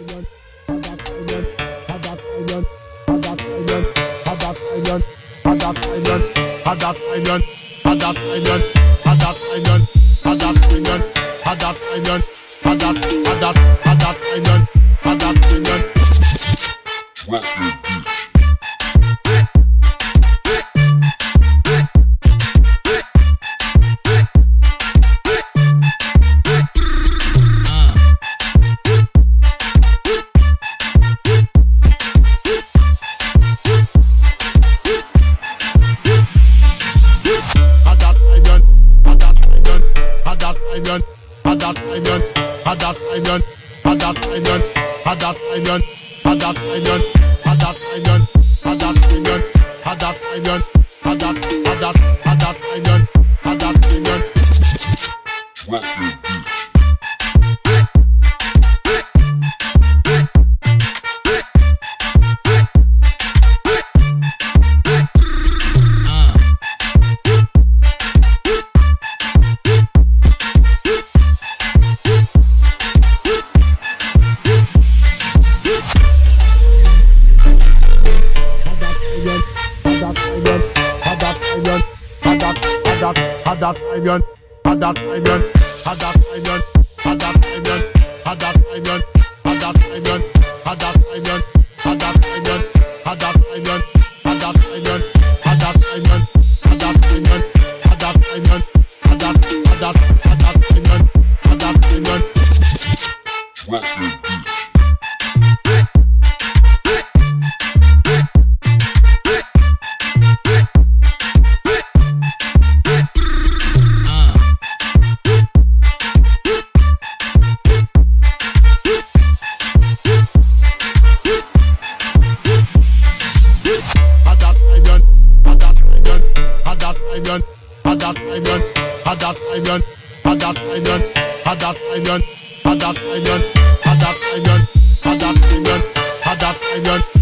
Had that I done, had that I done, had that I done, had that I done. I onion, had that onion, had I onion, had that onion, had I onion, had that onion, had I onion, I that I had that, had that, had that onion. had that iron, had that iron, had that iron, had that iron, had that iron, had that iron. Aynen, Haddad Aynen, Haddad Aynen, I'm Haddad Aynen, Haddad Aynen, Haddad Aynen, Haddad Aynen, Haddad Aynen.